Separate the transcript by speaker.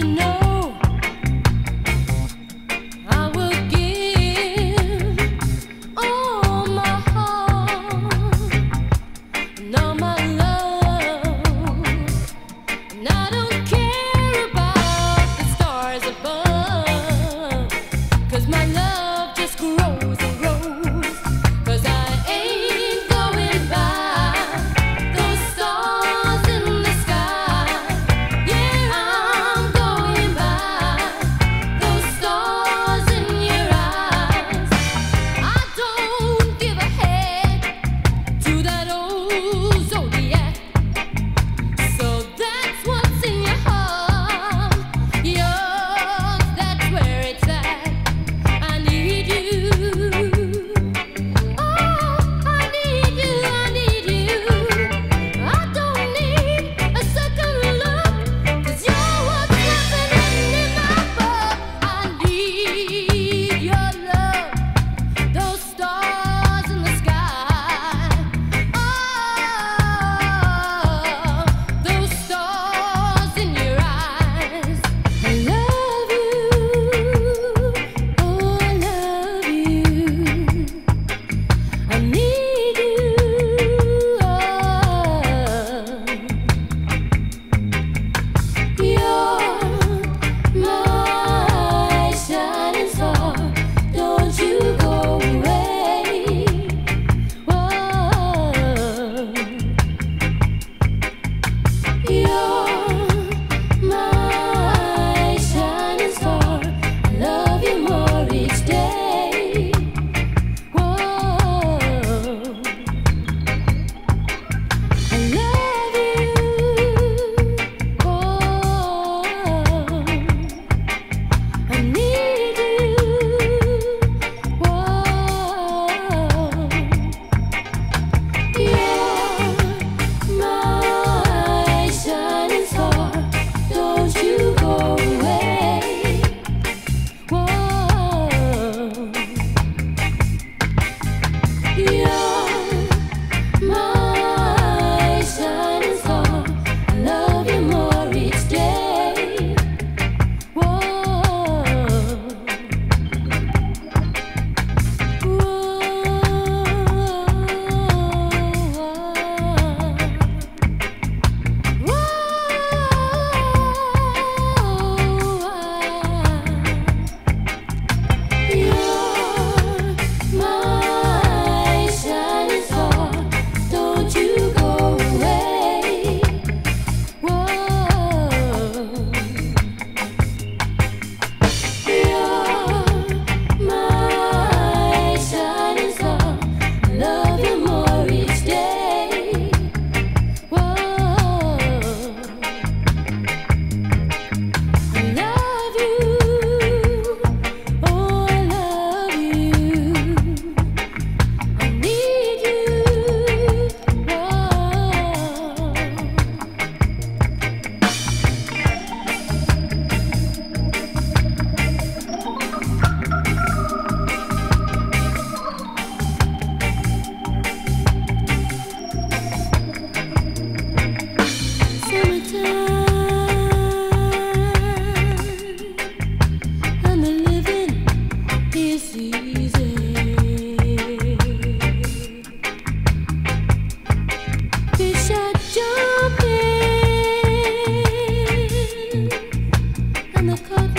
Speaker 1: Cause my could